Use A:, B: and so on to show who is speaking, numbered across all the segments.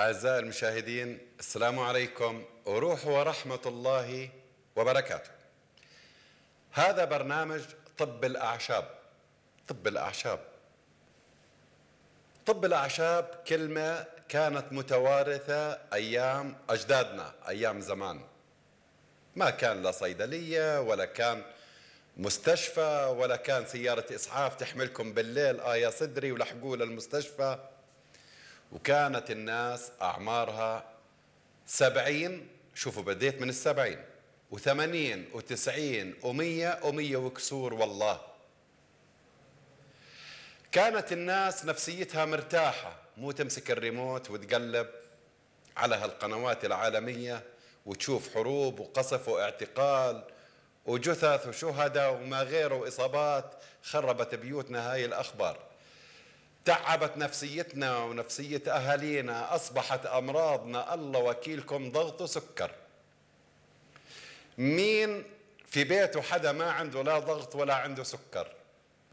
A: أعزائي المشاهدين السلام عليكم وروح ورحمة الله وبركاته. هذا برنامج طب الأعشاب. طب الأعشاب. طب الأعشاب كلمة كانت متوارثة أيام أجدادنا أيام زمان. ما كان لا صيدلية ولا كان مستشفى ولا كان سيارة إسعاف تحملكم بالليل آية صدري ولحقوا للمستشفى. وكانت الناس أعمارها سبعين شوفوا بديت من السبعين وثمانين وتسعين ومية ومية وكسور والله. كانت الناس نفسيتها مرتاحة مو تمسك الريموت وتقلب على هالقنوات العالمية وتشوف حروب وقصف واعتقال وجثث وشهداء وما غيره وإصابات خربت بيوتنا هاي الأخبار. تعبت نفسيتنا ونفسية أهالينا أصبحت أمراضنا. الله وكيلكم ضغط وسكر. مين في بيته حدا ما عنده لا ضغط ولا عنده سكر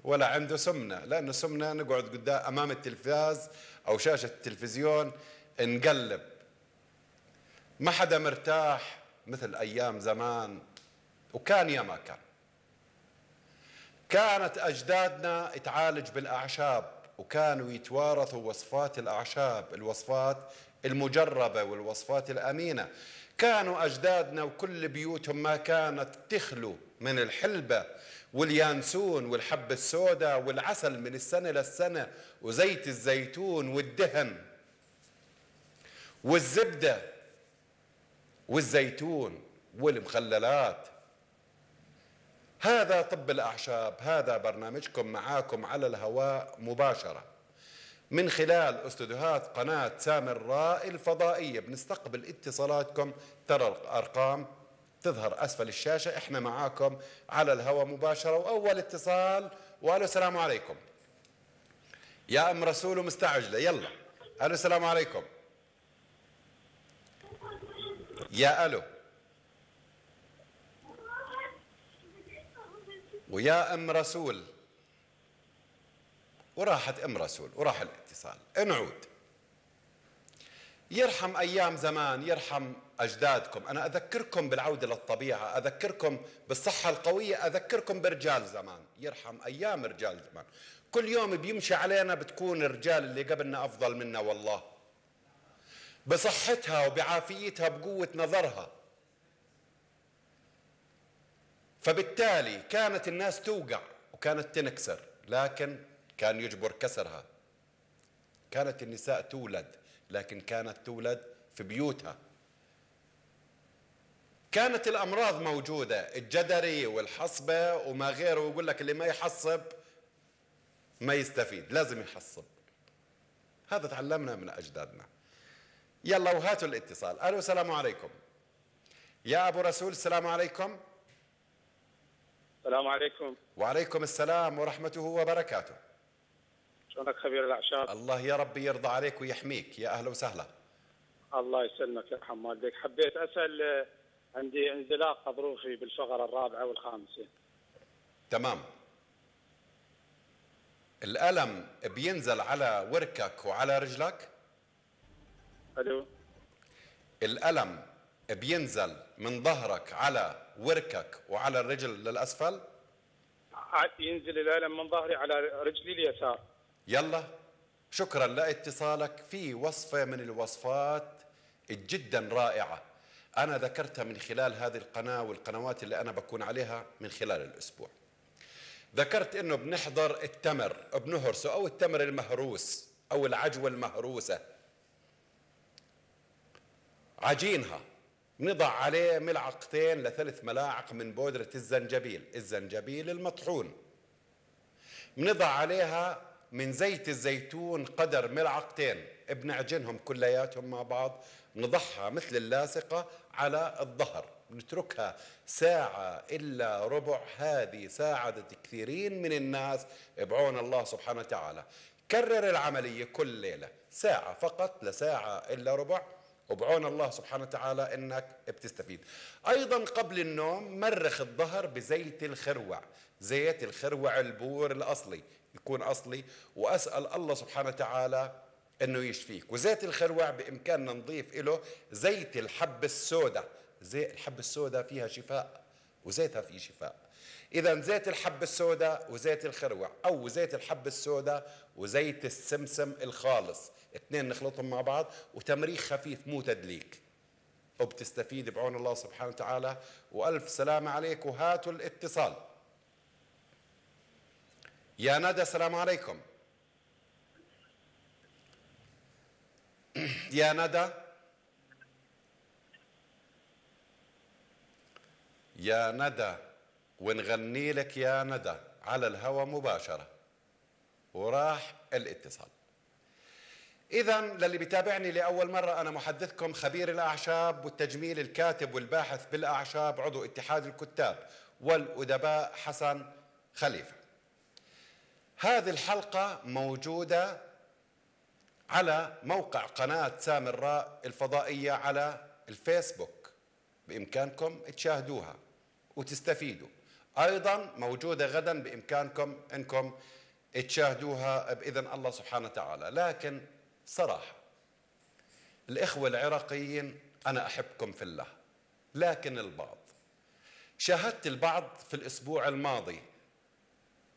A: ولا عنده سمنة؟ لأنه سمنة نقعد قدام أمام التلفاز أو شاشة التلفزيون نقلب. ما حدا مرتاح مثل أيام زمان وكان يا ما كان. كانت أجدادنا تعالج بالأعشاب. وكانوا يتوارثوا وصفات الأعشاب الوصفات المجربة والوصفات الأمينة. كانوا أجدادنا وكل بيوتهم ما كانت تخلو من الحلبة واليانسون والحبة السوداء والعسل من السنة للسنة وزيت الزيتون والدهن والزبدة والزيتون والمخللات هذا طب الأعشاب هذا برنامجكم معاكم على الهواء مباشرة. من خلال استوديوهات قناة سامراء الفضائية بنستقبل اتصالاتكم ترى الأرقام تظهر أسفل الشاشة إحنا معاكم على الهواء مباشرة. وأول اتصال وألو السلام عليكم. يا أم رسول مستعجلة يلا. ألو السلام عليكم. يا ألو. ويا أم رسول. وراحت أم رسول وراح الاتصال. نعود يرحم أيام زمان يرحم أجدادكم. أنا أذكركم بالعودة للطبيعة أذكركم بالصحة القوية أذكركم برجال زمان. يرحم أيام رجال زمان. كل يوم بيمشي علينا بتكون الرجال اللي قبلنا أفضل منا والله. بصحتها وبعافيتها بقوة نظرها. فبالتالي كانت الناس توقع وكانت تنكسر لكن كان يجبر كسرها. كانت النساء تولد لكن كانت تولد في بيوتها. كانت الأمراض موجودة الجدري والحصبة وما غيره ويقول لك اللي ما يحصب ما يستفيد لازم يحصب. هذا تعلمنا من أجدادنا. يلا وهاتوا الاتصال. ألو السلام عليكم. يا أبو رسول السلام عليكم.
B: السلام عليكم.
A: وعليكم السلام ورحمته وبركاته.
B: شلونك خبير الأعشاب؟
A: الله يا رب يرضى عليك ويحميك. يا أهلا وسهلا.
B: الله يسلمك يرحم والديك. حبيت أسأل آه، عندي انزلاق غضروفي بالفقره الرابعة والخامسة.
A: تمام. الألم بينزل على وركك وعلى رجلك؟
B: ألو؟
A: الألم بينزل من ظهرك على وركك وعلى الرجل للأسفل؟
B: ينزل الألم من ظهري على رجلي اليسار.
A: يلا. شكرا لإتصالك في وصفة من الوصفات جدا رائعة. أنا ذكرتها من خلال هذه القناة والقنوات اللي أنا بكون عليها من خلال الأسبوع. ذكرت إنه بنحضر التمر بنهرسه أو التمر المهروس أو العجوة المهروسة. عجينها. نضع عليه ملعقتين لثلاث ملاعق من بودرة الزنجبيل الزنجبيل المطحون. بنضع عليها من زيت الزيتون قدر ملعقتين بنعجنهم كلياتهم مع بعض نضعها مثل اللاصقة على الظهر. نتركها ساعة إلا ربع هذه ساعدت كثيرين من الناس بعون الله سبحانه وتعالى. كرر العملية كل ليلة ساعة فقط لساعة إلا ربع. وبعون الله سبحانه وتعالى إنك بتستفيد. أيضا قبل النوم مرخ الظهر بزيت الخروع زيت الخروع البور الأصلي يكون أصلي وأسأل الله سبحانه وتعالى إنه يشفيك. وزيت الخروع بامكاننا نضيف له زيت الحب السوداء. زيت الحب السوداء فيها شفاء وزيتها فيه شفاء. اذا زيت الحب السوداء وزيت الخروع أو زيت الحب السوداء وزيت السمسم الخالص. اثنين نخلطهم مع بعض وتمريخ خفيف مو تدليك. وبتستفيد بعون الله سبحانه وتعالى. وألف سلامه عليك وهاتوا الاتصال. يا ندى السلام عليكم. يا ندى. يا ندى ونغني لك يا ندى على الهوى مباشرة. وراح الاتصال. إذا للي بيتابعني لأول مرة أنا محدثكم خبير الأعشاب والتجميل الكاتب والباحث بالأعشاب عضو اتحاد الكتاب والأدباء حسن خليفة. هذه الحلقة موجودة على موقع قناة سامراء الفضائية على الفيسبوك بإمكانكم تشاهدوها وتستفيدوا. أيضا موجودة غدا بإمكانكم أنكم تشاهدوها بإذن الله سبحانه وتعالى. لكن صراحة. الإخوة العراقيين أنا أحبكم في الله لكن البعض. شاهدت البعض في الأسبوع الماضي.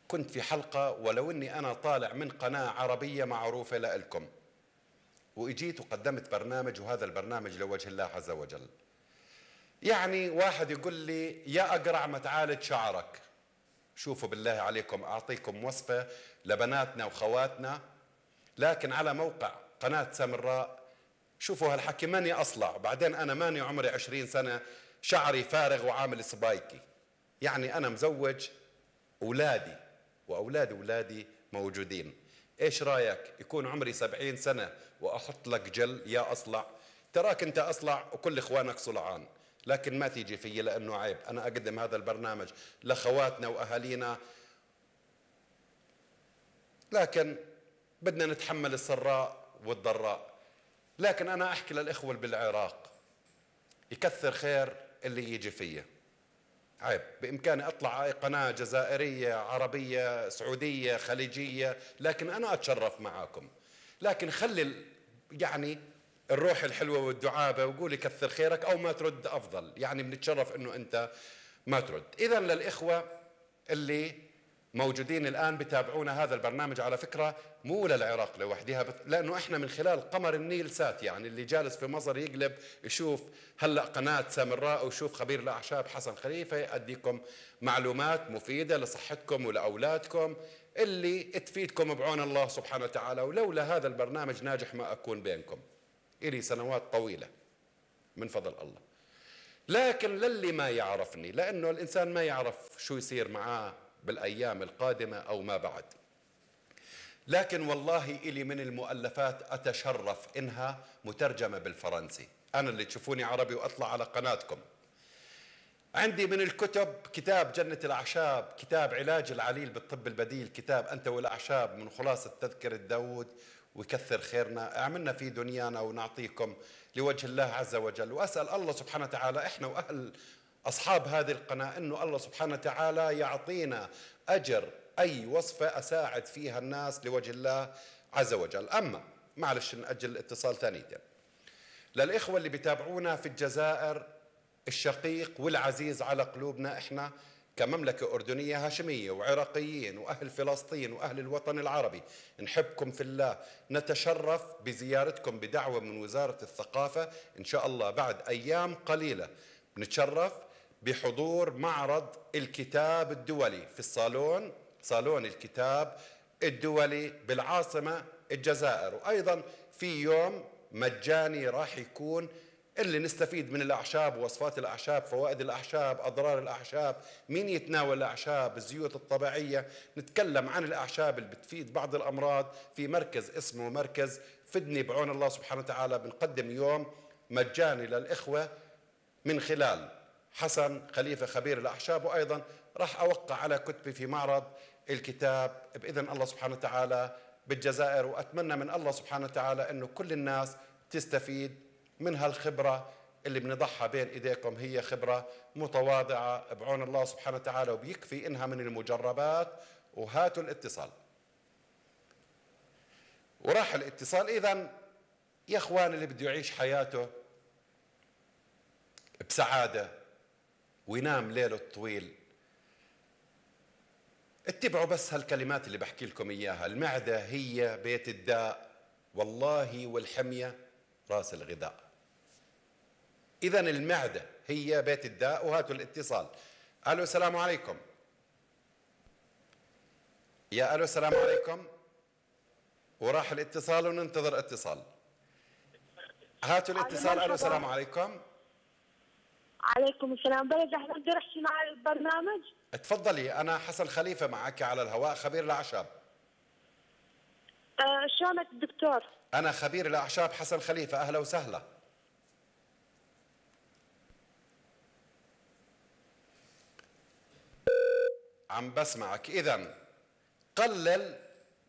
A: كنت في حلقة ولو أني أنا طالع من قناة عربية معروفة لكم وإجيت وقدمت برنامج وهذا البرنامج لوجه الله عز وجل. يعني واحد يقول لي يا أقرع ما تعالج شعرك. شوفوا بالله عليكم أعطيكم وصفة لبناتنا وخواتنا. لكن على موقع قناة سامراء شوفوا هالحكي ماني أصلع. بعدين أنا ماني عمري عشرين سنة شعري فارغ وعامل سبايكي. يعني أنا مزوج أولادي وأولاد أولادي موجودين. إيش رأيك؟ يكون عمري سبعين سنة وأحط لك جل يا أصلع. تراك أنت أصلع وكل إخوانك صلعان. لكن ما تيجي في لأنه عيب. أنا أقدم هذا البرنامج لخواتنا وأهالينا. لكن بدنا نتحمل السراء والضراء. لكن أنا أحكي للإخوة بالعراق يكثر خير اللي يجي فيه عيب بإمكاني أطلع أي قناة جزائرية عربية سعودية خليجية لكن أنا أتشرف معاكم. لكن خلي يعني الروح الحلوة والدعابة وقولي كثر خيرك أو ما ترد أفضل. يعني بنتشرف أنه أنت ما ترد. إذا للإخوة اللي موجودين الآن بتابعونا هذا البرنامج على فكرة مو للعراق لوحدها لأنه إحنا من خلال قمر النيل سات يعني اللي جالس في مصر يقلب يشوف هلأ قناة سامراء ويشوف خبير الأعشاب حسن خليفة يأديكم معلومات مفيدة لصحتكم ولأولادكم اللي تفيدكم بعون الله سبحانه وتعالى. ولولا هذا البرنامج ناجح ما أكون بينكم. إلي سنوات طويلة من فضل الله. لكن للي ما يعرفني لأنه الإنسان ما يعرف شو يصير معاه. بالأيام القادمة أو ما بعد. لكن والله إلي من المؤلفات أتشرف إنها مترجمة بالفرنسي. أنا اللي تشوفوني عربي وأطلع على قناتكم. عندي من الكتب كتاب جنة الأعشاب كتاب علاج العليل بالطب البديل كتاب أنت والأعشاب من خلاصة تذكرة داود ويكثر خيرنا. أعملنا في دنيانا ونعطيكم لوجه الله عز وجل. وأسأل الله سبحانه وتعالى إحنا وأهل أصحاب هذه القناة أنه الله سبحانه وتعالى يعطينا أجر أي وصفة أساعد فيها الناس لوجه الله عز وجل. أما معلش نأجل الاتصال ثانيتين للإخوة اللي بيتابعونا في الجزائر الشقيق والعزيز على قلوبنا إحنا كمملكة أردنية هاشمية وعراقيين وأهل فلسطين وأهل الوطن العربي نحبكم في الله. نتشرف بزيارتكم بدعوة من وزارة الثقافة. إن شاء الله بعد أيام قليلة نتشرف بحضور معرض الكتاب الدولي في الصالون صالون الكتاب الدولي بالعاصمة الجزائر. وأيضا في يوم مجاني راح يكون اللي نستفيد من الأعشاب ووصفات الأعشاب فوائد الأعشاب أضرار الأعشاب مين يتناول الأعشاب؟ الزيوت الطبيعية. نتكلم عن الأعشاب اللي بتفيد بعض الأمراض في مركز اسمه مركز فدني بعون الله سبحانه وتعالى. بنقدم يوم مجاني للإخوة من خلال حسن خليفة خبير الأعشاب وأيضا راح أوقع على كتبي في معرض الكتاب بإذن الله سبحانه وتعالى بالجزائر وأتمنى من الله سبحانه وتعالى أنه كل الناس تستفيد من هالخبرة اللي بنضعها بين إيديكم. هي خبرة متواضعة بعون الله سبحانه وتعالى وبيكفي إنها من المجربات. وهاتوا الاتصال. وراح الاتصال. اذا يا إخوان اللي بده يعيش حياته بسعادة وينام ليلة الطويل اتبعوا بس هالكلمات اللي بحكي لكم إياها. المعدة هي بيت الداء والله والحمية راس الغذاء. اذا المعدة هي بيت الداء وهاتوا الاتصال. ألو السلام عليكم. يا ألو السلام عليكم. وراح الاتصال وننتظر اتصال. هاتوا الاتصال. ألو السلام عليكم.
C: عليكم السلام. بلد إحنا بدي احكي مع البرنامج.
A: تفضلي أنا حسن خليفة معك على الهواء خبير الأعشاب.
C: آه شلونك دكتور؟
A: أنا خبير الأعشاب حسن خليفة أهلا وسهلا. عم بسمعك. اذا قلل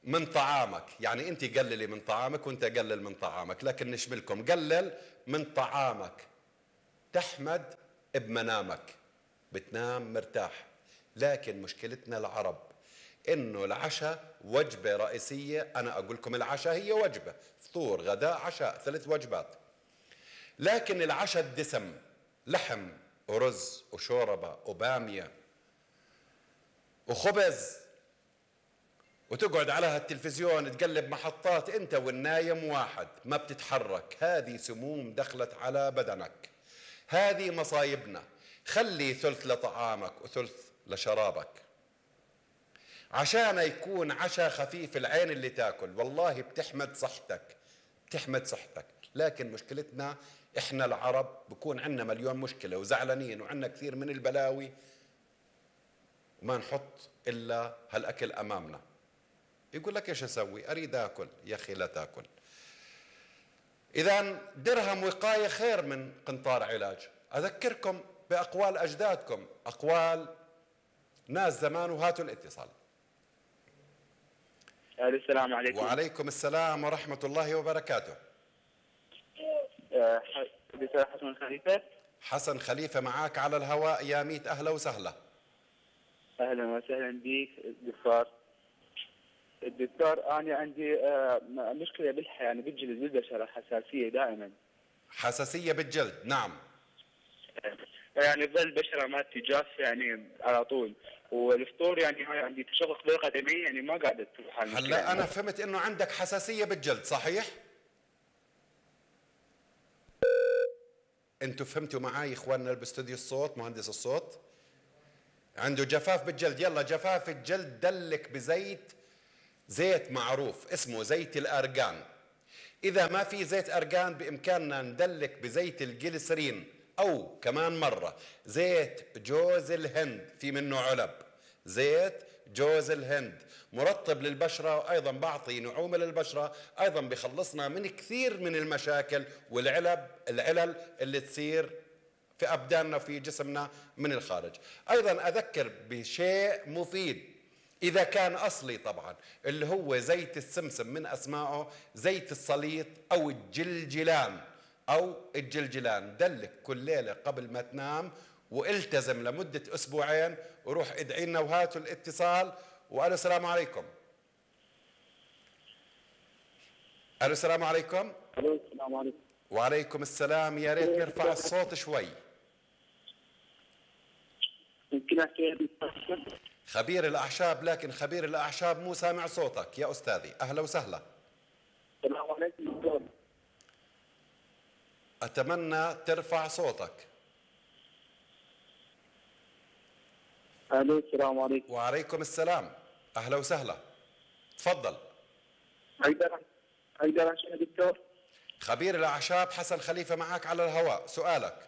A: من طعامك. يعني أنت قللي من طعامك وأنت قلل من طعامك لكن نشملكم. قلل من طعامك. تحمد بمنامك. بتنام مرتاح. لكن مشكلتنا العرب إنه العشاء وجبة رئيسية. أنا أقول لكم العشاء هي وجبة. فطور غداء عشاء ثلاث وجبات. لكن العشاء الدسم لحم ورز وشوربة وبامية وخبز. وتقعد على هالتلفزيون تقلب محطات. أنت والنايم واحد ما بتتحرك. هذه سموم دخلت على بدنك. هذه مصايبنا. خلي ثلث لطعامك وثلث لشرابك. عشان يكون عشاء خفيف العين اللي تاكل. والله بتحمد صحتك. بتحمد صحتك. لكن مشكلتنا إحنا العرب بكون عندنا مليون مشكلة وزعلانين وعندنا كثير من البلاوي. وما نحط إلا هالأكل أمامنا. يقول لك إيش أسوي؟ أريد آكل. يا أخي لا تأكل. اذا درهم وقاية خير من قنطار علاج. أذكركم بأقوال أجدادكم. أقوال ناس زمان وهاتوا الاتصال.
D: السلام عليكم.
A: وعليكم السلام ورحمة الله وبركاته.
D: دكتور حسن خليفة.
A: حسن خليفة معاك على الهواء. يا ميت أهلا وسهلا.
D: أهلا وسهلا بك دكتور. الدكتور أنا عندي آه، مشكلة بالحياة يعني بالجلد بالبشرة حساسيه دائما.
A: حساسية بالجلد نعم.
D: يعني ظل البشره مالتي جافه يعني على طول. والفطور يعني هاي عندي تشقق بالقدمي يعني ما قاعدة تروح.
A: هلأ أنا فهمت إنه عندك حساسية بالجلد صحيح؟ أنتوا فهمتوا معي إخواننا باستوديو الصوت مهندس الصوت؟ عنده جفاف بالجلد يلا جفاف الجلد دلك بزيت. زيت معروف اسمه زيت الارجان إذا ما في زيت ارجان بإمكاننا ندلك بزيت الجليسرين أو كمان مرة. زيت جوز الهند في منه علب. زيت جوز الهند. مرطب للبشرة وأيضا بعطي نعومة للبشرة. أيضا بخلصنا من كثير من المشاكل والعلب العلل اللي تصير في أبداننا وفي جسمنا من الخارج. أيضا أذكر بشيء مفيد. إذا كان أصلي طبعا اللي هو زيت السمسم من أسمائه زيت الصليط أو الجلجلان أو الجلجلان. دلك كل ليلة قبل ما تنام والتزم لمدة أسبوعين وروح ادعي لنا وهاتوا الاتصال. وقالوا السلام عليكم. ألو السلام عليكم.
D: السلام عليكم.
A: وعليكم السلام. يا ريت نرفع الصوت شوي.
D: يمكن
A: خبير الأعشاب لكن خبير الأعشاب مو سامع صوتك. يا أستاذي أهلا وسهلا.
D: السلام عليكم
A: أتمنى ترفع صوتك.
D: ألو السلام عليكم.
A: وعليكم السلام. أهلا وسهلا. تفضل.
D: أقدر احكي يا دكتور.
A: خبير الأعشاب حسن خليفة معك على الهواء. سؤالك.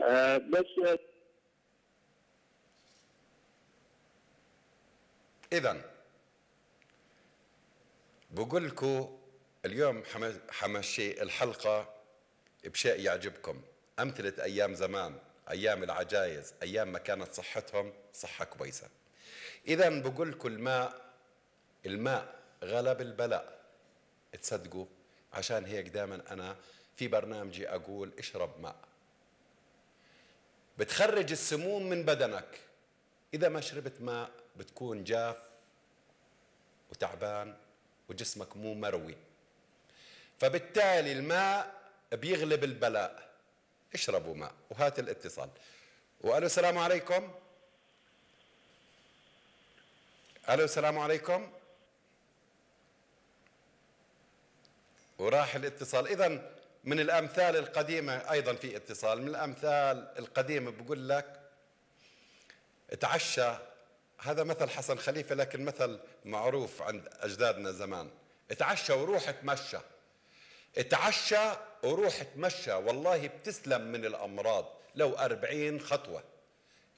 D: آه، بس
A: اذا بقول لكم اليوم حم- حمشي الحلقة بشيء يعجبكم. أمثلة أيام زمان أيام العجايز أيام ما كانت صحتهم صحة كويسة. اذا بقول لكم الماء الماء غلب البلاء. تصدقوا؟ عشان هيك دائما أنا في برنامجي أقول اشرب ماء. بتخرج السموم من بدنك. إذا ما شربت ماء بتكون جاف وتعبان وجسمك مو مروي. فبالتالي الماء بيغلب البلاء. اشربوا ماء وهات الاتصال. وألو السلام عليكم. ألو السلام عليكم. وراح الاتصال. اذا من الأمثال القديمة أيضا في اتصال. من الأمثال القديمة بقول لك اتعشى هذا مثل حسن خليفة لكن مثل معروف عند أجدادنا زمان. اتعشى وروح اتمشى. اتعشى وروح اتمشى. والله بتسلم من الأمراض. لو أربعين خطوة.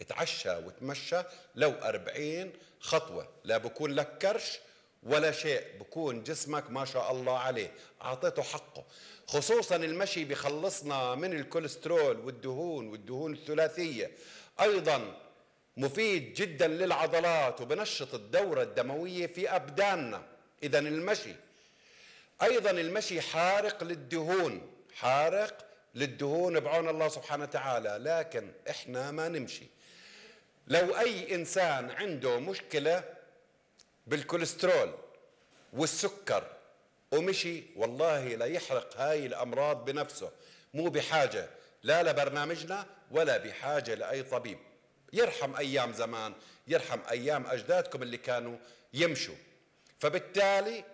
A: اتعشى وتمشى لو أربعين خطوة. لا بكون لك كرش ولا شيء. بكون جسمك ما شاء الله عليه. أعطيته حقه. خصوصا المشي بخلصنا من الكوليسترول والدهون والدهون الثلاثية. أيضا مفيد جدا للعضلات وبنشط الدورة الدموية في أبداننا. إذا المشي. أيضا المشي حارق للدهون. حارق للدهون بعون الله سبحانه وتعالى. لكن إحنا ما نمشي. لو أي إنسان عنده مشكلة بالكوليسترول والسكر ومشي والله لا يحرق هاي الأمراض بنفسه. مو بحاجة. لا لبرنامجنا ولا بحاجة لأي طبيب. يرحم أيام زمان يرحم أيام أجدادكم اللي كانوا يمشوا. فبالتالي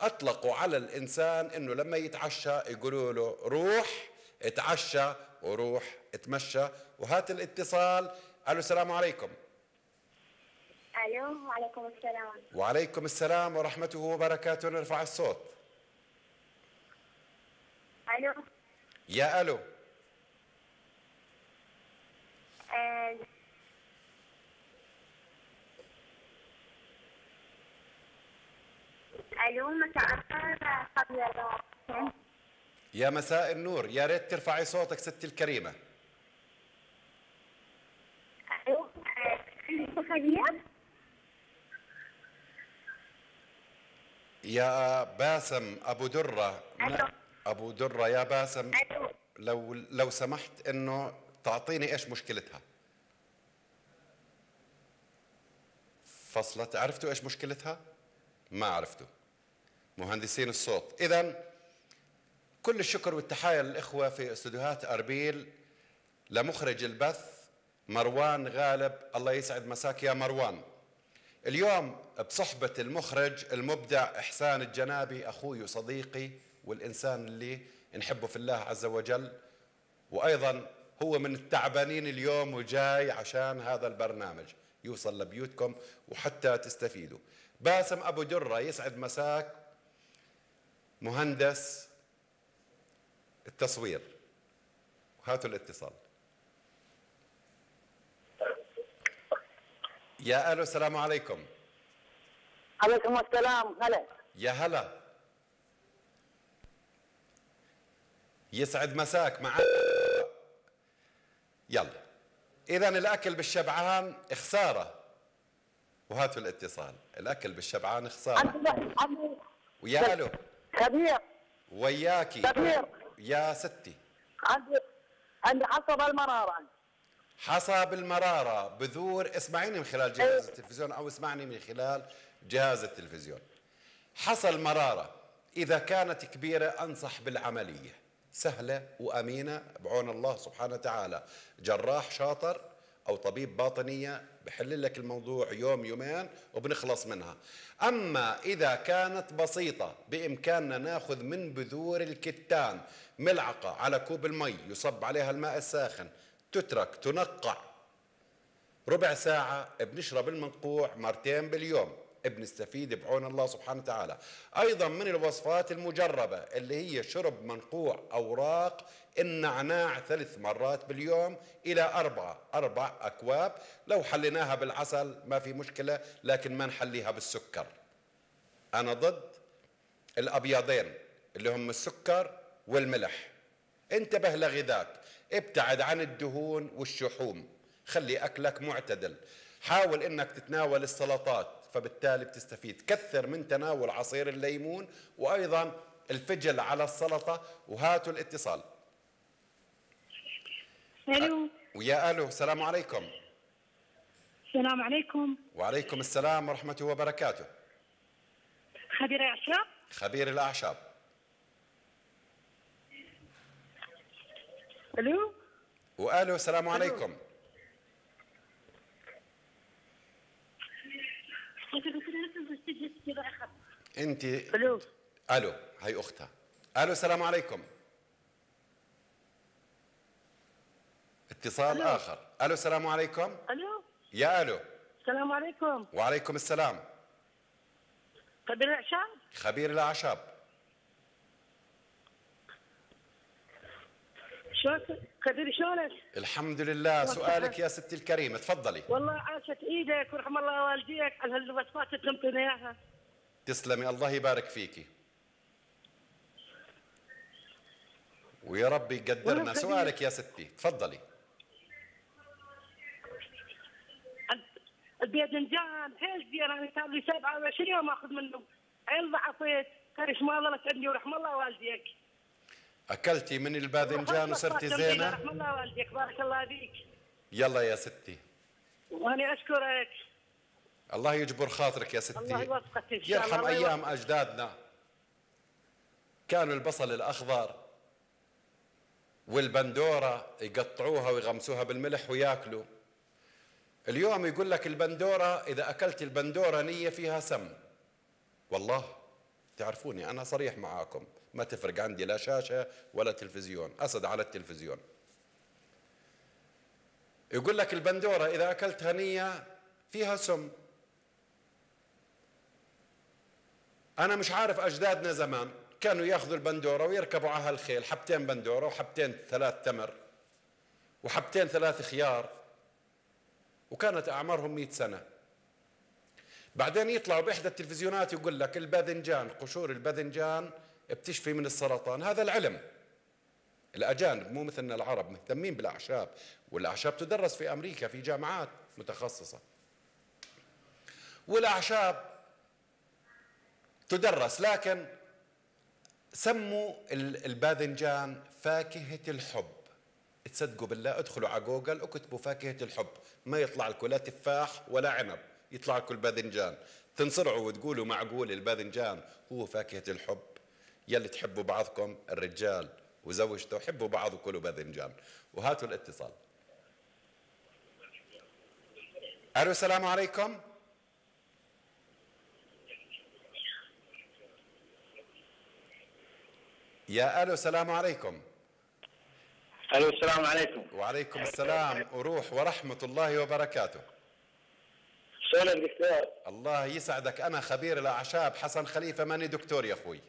A: أطلقوا على الإنسان أنه لما يتعشى يقولوا له روح اتعشى وروح اتمشى. وهات الاتصال. ألو السلام عليكم.
C: ألو وعليكم السلام.
A: وعليكم السلام ورحمته وبركاته. نرفع الصوت.
C: ألو.
A: يا ألو.
C: آه، ألو مساء الخير.
A: يا مساء النور. يا ريت ترفعي صوتك ستي
C: عندك خبير
A: يا باسم أبو درة.
C: ألو.
A: أبو درة يا باسم. لو لو سمحت إنه تعطيني إيش مشكلتها. فصلت. عرفتوا إيش مشكلتها؟ ما عرفتوا. مهندسين الصوت. اذا كل الشكر والتحايا للإخوة في استديوهات أربيل. لمخرج البث مروان غالب. الله يسعد مساك يا مروان. اليوم بصحبة المخرج المبدع إحسان الجنابي أخوي وصديقي والإنسان اللي نحبه في الله عز وجل. وأيضا هو من التعبانين اليوم وجاي عشان هذا البرنامج. يوصل لبيوتكم وحتى تستفيدوا. باسم أبو درة يسعد مساك. مهندس التصوير هاتوا الاتصال. يا ألو السلام عليكم.
E: عليكم السلام. هلا.
A: يا هلا. يسعد مساك مع يلا. اذا الأكل بالشبعان خساره وهاتوا الاتصال. الأكل بالشبعان خساره ويا ألو.
E: خبير
A: وياكي.
E: خبير
A: يا ستي.
E: عندي عندي حصب المرارة.
A: حصى المرارة. بذور اسمعيني من خلال جهاز التلفزيون أو اسمعني من خلال جهاز التلفزيون. حصى المرارة إذا كانت كبيرة أنصح بالعملية. سهلة وأمينة بعون الله سبحانه وتعالى. جراح شاطر أو طبيب باطنية بحل لك الموضوع يوم يومين وبنخلص منها. أما إذا كانت بسيطة بإمكاننا ناخذ من بذور الكتان ملعقة على كوب المي يصب عليها الماء الساخن تترك تنقع. ربع ساعة بنشرب المنقوع مرتين باليوم. بنستفيد بعون الله سبحانه وتعالى. أيضا من الوصفات المجربة اللي هي شرب منقوع أوراق النعناع ثلاث مرات باليوم إلى أربعة أربع أكواب. لو حليناها بالعسل ما في مشكلة لكن ما نحليها بالسكر. أنا ضد الأبيضين اللي هم السكر والملح. انتبه لغذاك ابتعد عن الدهون والشحوم. خلي أكلك معتدل. حاول إنك تتناول السلطات. فبالتالي بتستفيد. كثر من تناول عصير الليمون وأيضا الفجل على السلطة وهاتوا الاتصال.
F: ألو.
A: ويا ألو السلام عليكم.
F: السلام عليكم.
A: وعليكم السلام ورحمة وبركاته.
C: خبير اعشاب
A: خبير الأعشاب.
C: ألو.
A: وألو السلام عليكم. انت
C: ألو.
A: ألو هي اختها. ألو السلام عليكم. اتصال
C: ألو.
A: آخر. ألو السلام عليكم.
C: ألو.
A: يا ألو.
C: السلام عليكم.
A: وعليكم السلام.
C: خبير اعشاب
A: خبير الأعشاب.
C: شلون خبير شلونك؟
A: الحمد لله. سؤالك يا ستي الكريمة تفضلي.
C: والله عاشت إيدك ورحم الله والديك. على هالوصفات اللي تنطينا إياها.
A: تسلمي الله يبارك فيكي ويا رب يقدرنا. سؤالك يا ستي تفضلي.
C: الباذنجان حيل كبير أنا صار لي 27 يوم آخذ منه. حيل ضعفت كرش ما ظلت عندي ورحم الله والديك.
A: أكلتي من الباذنجان وصرتي زينة؟
C: رحم الله والديك بارك الله فيك.
A: يلا يا ستي.
C: وأنا أشكرك.
A: الله يجبر خاطرك يا
C: الله
A: ستي
C: يوفقك إن شاء الله.
A: يرحم
C: الله
A: أيام
C: يوفقك.
A: أجدادنا. كانوا البصل الأخضر والبندورة يقطعوها ويغمسوها بالملح وياكلوا. اليوم يقول لك البندورة إذا أكلت البندورة نية فيها سم. والله تعرفوني أنا صريح معاكم. ما تفرق عندي لا شاشة ولا تلفزيون أسد على التلفزيون. يقول لك البندورة إذا أكلتها نية فيها سم. أنا مش عارف أجدادنا زمان كانوا يأخذوا البندورة ويركبوا على الخيل حبتين بندورة وحبتين ثلاث تمر وحبتين ثلاث خيار وكانت أعمارهم 100 سنة. بعدين يطلعوا بإحدى التلفزيونات يقول لك الباذنجان قشور الباذنجان بتشفي من السرطان. هذا العلم الاجانب مو مثلنا العرب مهتمين بالأعشاب والأعشاب تدرس في أمريكا في جامعات متخصصة. والأعشاب تدرس لكن سموا ال- الباذنجان فاكهة الحب. تصدقوا بالله ادخلوا على جوجل اكتبوا فاكهة الحب. ما يطلع لكم لا تفاح ولا عنب يطلع لكم الباذنجان. تنصرعوا وتقولوا معقول الباذنجان هو فاكهة الحب. يلي تحبوا بعضكم الرجال وزوجته حبوا بعض وكلوا باذنجان وهاتوا الاتصال. ألو السلام عليكم. يا ألو السلام عليكم.
F: ألو السلام عليكم.
A: وعليكم السلام وروح ورحمة الله وبركاته.
F: شلونك دكتور؟
A: الله يسعدك. أنا خبير الأعشاب حسن خليفة ماني دكتور يا أخوي.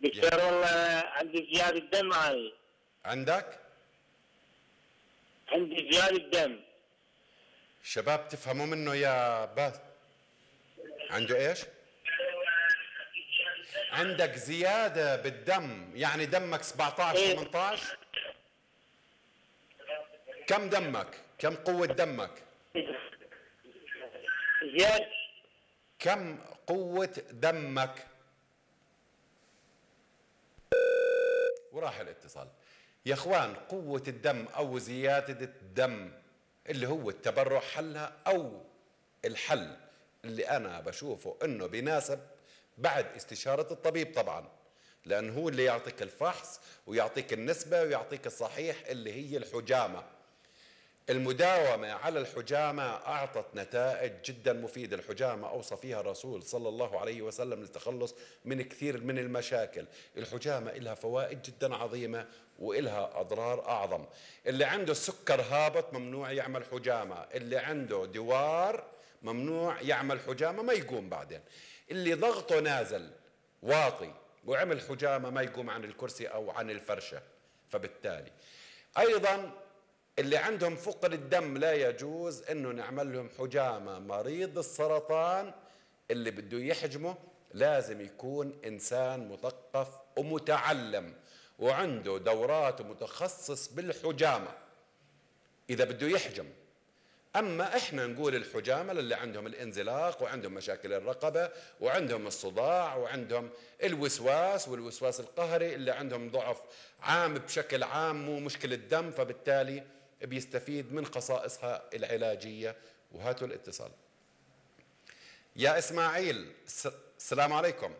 F: دكتور والله عندي زيادة دم هذه
A: عندك؟
F: عندي زيادة دم
A: شباب تفهموا منه يا باس عنده إيش؟ عندك زيادة بالدم يعني دمك 17
F: إيه.
A: 18 كم دمك؟ كم قوة دمك؟
F: زيادة
A: كم قوة دمك؟ وراح الاتصال. يا إخوان قوة الدم أو زيادة الدم اللي هو التبرع حلها أو الحل اللي أنا بشوفه إنه بيناسب بعد استشارة الطبيب طبعا. لأن هو اللي يعطيك الفحص ويعطيك النسبة ويعطيك الصحيح اللي هي الحجامة. المداومة على الحجامة أعطت نتائج جدا مفيدة. الحجامة أوصى فيها الرسول صلى الله عليه وسلم للتخلص من كثير من المشاكل. الحجامة إلها فوائد جدا عظيمة وإلها أضرار أعظم. اللي عنده السكر هابط ممنوع يعمل حجامة. اللي عنده دوار ممنوع يعمل حجامة ما يقوم بعدين. اللي ضغطه نازل واطي وعمل حجامة ما يقوم عن الكرسي أو عن الفرشة. فبالتالي أيضا اللي عندهم فقر الدم لا يجوز إنه نعمل لهم حجامة. مريض السرطان اللي بده يحجمه لازم يكون إنسان مثقف ومتعلم وعنده دورات ومتخصص بالحجامة إذا بده يحجم. أما إحنا نقول الحجامة اللي عندهم الانزلاق وعندهم مشاكل الرقبة وعندهم الصداع وعندهم الوسواس والوسواس القهري اللي عندهم ضعف عام بشكل عام مو مشكلة دم فبالتالي بيستفيد من خصائصها العلاجية وهاتوا الاتصال. يا إسماعيل الس- السلام عليكم.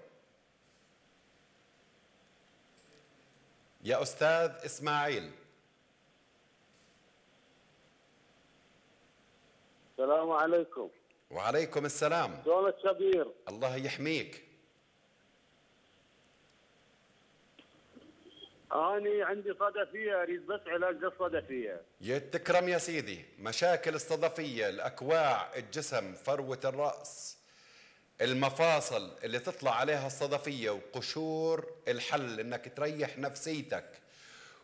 A: يا أستاذ إسماعيل.
F: السلام عليكم.
A: وعليكم السلام.
F: دولة شبير
A: الله يحميك.
F: أنا عندي صدفية أريد بس علاج للصدفية
A: يتكرم يا سيدي. مشاكل الصدفية الأكواع الجسم فروة الرأس. المفاصل اللي تطلع عليها الصدفية وقشور الحل إنك تريح نفسيتك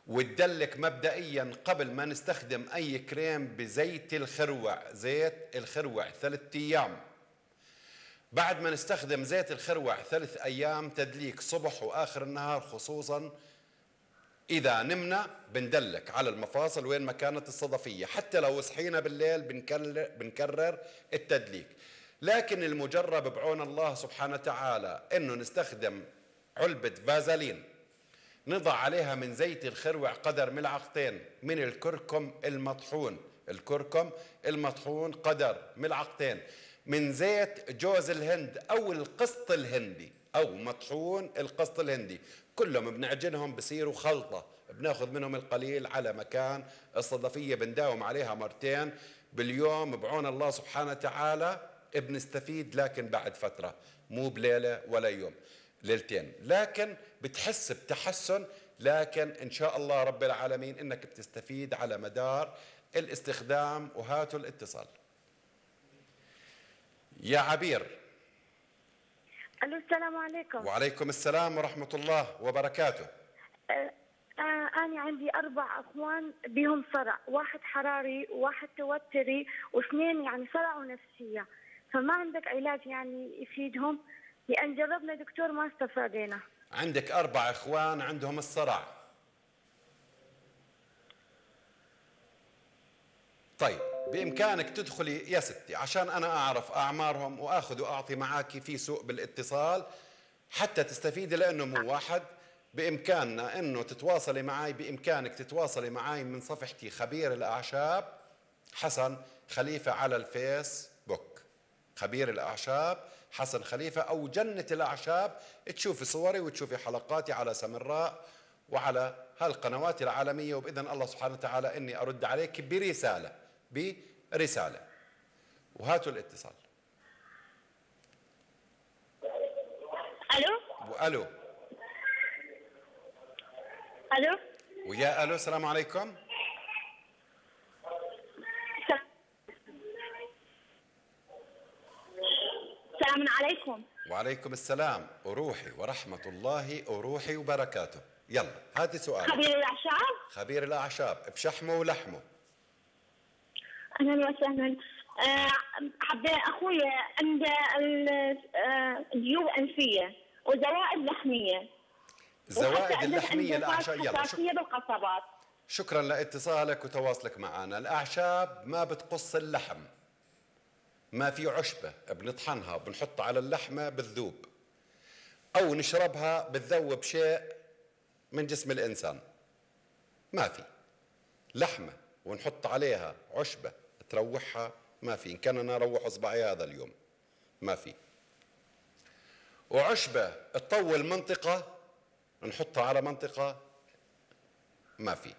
A: وتدلك مبدئيا قبل ما نستخدم أي كريم بزيت الخروع زيت الخروع ثلاثة أيام. بعد ما نستخدم زيت الخروع ثلاث أيام تدليك صبح وآخر النهار خصوصا إذا نمنا بندلك على المفاصل وين ما كانت الصدفية حتى لو صحينا بالليل بنكرر, بنكرر التدليك. لكن المجرب بعون الله سبحانه وتعالى أنه نستخدم علبة فازالين نضع عليها من زيت الخروع قدر ملعقتين من الكركم المطحون. الكركم المطحون قدر ملعقتين من زيت جوز الهند أو القسط الهندي أو مطحون القسط الهندي. كلهم بنعجنهم بصيروا خلطة. بناخذ منهم القليل على مكان. الصدفية بنداوم عليها مرتين. باليوم بعون الله سبحانه وتعالى بنستفيد لكن بعد فترة. مو بليلة ولا يوم ليلتين. لكن بتحس بتحسن. لكن إن شاء الله رب العالمين إنك بتستفيد على مدار الاستخدام وهاتوا الاتصال. يا عبير
G: ألو السلام عليكم.
A: وعليكم السلام ورحمة الله وبركاته.
G: آه آه أنا عندي أربع أخوان بهم صرع واحد حراري وواحد توتري واثنين يعني صرع ونفسيه فما عندك علاج يعني يفيدهم؟ لأن جربنا دكتور ما استفادينا.
A: عندك أربع إخوان عندهم الصرع. طيب. بإمكانك تدخلي يا ستي عشان أنا أعرف أعمارهم وأخذ وأعطي معك في سوء بالاتصال حتى تستفيدي لأنه مو واحد. بإمكاننا أنه تتواصلي معي بإمكانك تتواصلي معي من صفحتي خبير الأعشاب حسن خليفة على الفيسبوك. خبير الأعشاب حسن خليفة أو جنة الأعشاب. تشوفي صوري وتشوفي حلقاتي على سمراء وعلى هالقنوات العالمية وبإذن الله سبحانه وتعالى إني أرد عليك برسالة. برسالة. وهاتوا الاتصال.
G: ألو؟
A: وألو
G: ألو؟
A: ويا ألو السلام عليكم.
G: السلام عليكم.
A: وعليكم السلام. وروحي ورحمة الله وروحي وبركاته. يلا هاتي سؤال
G: خبير الأعشاب؟
A: خبير الأعشاب بشحمه ولحمه.
G: أهلا وسهلا. آه، حبيت أخوي عنده آه، جيوب أنفية وزوائد لحمية.
A: اللحمية
G: انتفاخ
A: الأعشاب. يلا
G: بالقصبات.
A: شكرا لاتصالك وتواصلك معنا. الأعشاب ما بتقص اللحم. ما في عشبة بنطحنها بنحطها على اللحمة بتذوب أو نشربها بتذوب شيء من جسم الإنسان. ما في. لحمة ونحط عليها عشبة. تروحها؟ ما في. إن كان أنا أروح إصبعي هذا اليوم. ما في. وعشبة تطول منطقة نحطها على منطقة؟ ما في.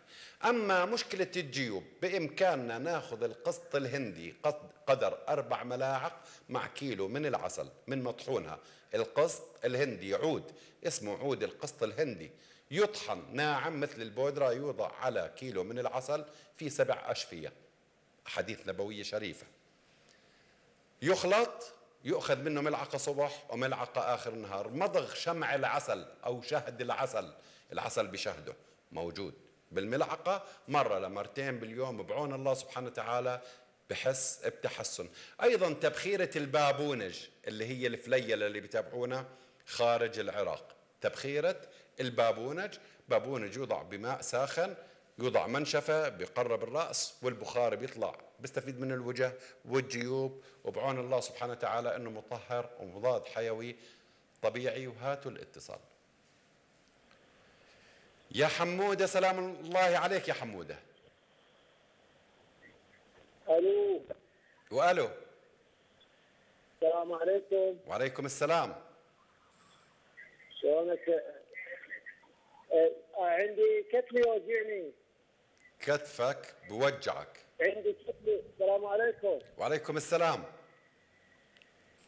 A: أما مشكلة الجيوب بإمكاننا ناخذ القسط الهندي قد- قدر أربع ملاعق مع كيلو من العسل من مطحونها. القسط الهندي عود اسمه عود القسط الهندي. يطحن ناعم مثل البودرة يوضع على كيلو من العسل في سبع أشفية. حديث نبوية شريفة. يخلط يؤخذ منه ملعقة صبح وملعقة آخر النهار. مضغ شمع العسل أو شهد العسل. العسل بشهده موجود بالملعقة مرة لمرتين باليوم بعون الله سبحانه وتعالى بحس بتحسن. أيضا تبخيرة البابونج اللي هي الفليلة اللي بتابعونا خارج العراق. تبخيرة البابونج. بابونج يوضع بماء ساخن يوضع منشفة بيقرب الرأس والبخار بيطلع بيستفيد من الوجه والجيوب. وبعون الله سبحانه وتعالى إنه مطهر ومضاد حيوي طبيعي. وهاتوا الاتصال. يا حمودة سلام الله عليك يا حمودة.
E: ألو.
A: وألو.
E: السلام عليكم.
A: وعليكم السلام.
E: شلونك؟ آه، عندي كتفي يوجعني
A: كتفك بوجعك.
E: عندي كتفي السلام عليكم.
A: وعليكم السلام.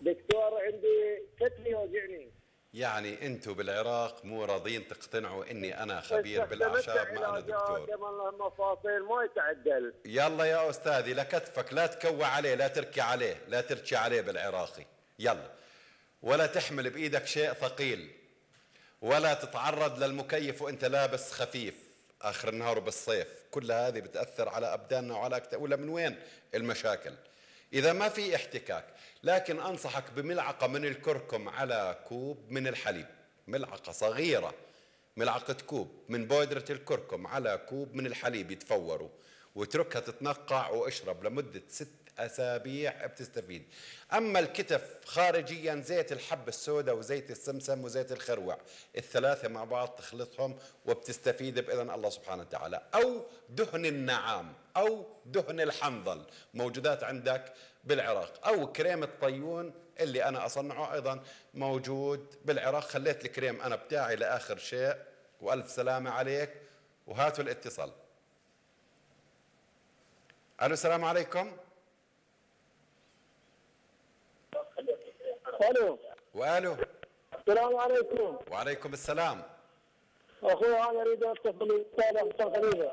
E: دكتور عندي كتفي يوجعني.
A: يعني أنتم بالعراق مو راضين تقتنعوا اني أنا خبير بالأعشاب ما أنا دكتور؟
E: المفاصل ما يتعدل.
A: يلا يا أستاذي لا كتفك لا تكوى عليه لا تركي عليه لا تركي عليه بالعراقي. يلا. ولا تحمل بإيدك شيء ثقيل. ولا تتعرض للمكيف وانت لابس خفيف. آخر النهار بالصيف. كل هذه بتأثر على أبداننا وعلى. ولا من وين المشاكل. إذا ما في احتكاك لكن أنصحك بملعقة من الكركم على كوب من الحليب. ملعقة صغيرة ملعقة كوب من بودرة الكركم على كوب من الحليب يتفوروا. واتركها تتنقع واشرب لمدة ست أسابيع بتستفيد. أما الكتف خارجيا زيت الحب السوداء وزيت السمسم وزيت الخروع الثلاثة مع بعض تخلطهم وبتستفيد بإذن الله سبحانه وتعالى. أو دهن النعام أو دهن الحنظل موجودات عندك بالعراق. أو كريم الطيون اللي أنا أصنعه أيضا موجود بالعراق. خليت الكريم أنا بتاعي لآخر شيء وألف سلامة عليك وهاتوا الاتصال. ألو السلام عليكم.
E: ألو.
A: والو.
E: السلام عليكم.
A: وعليكم السلام.
E: أخوي أنا أريد أتصل بالاستاذ حسن خليفه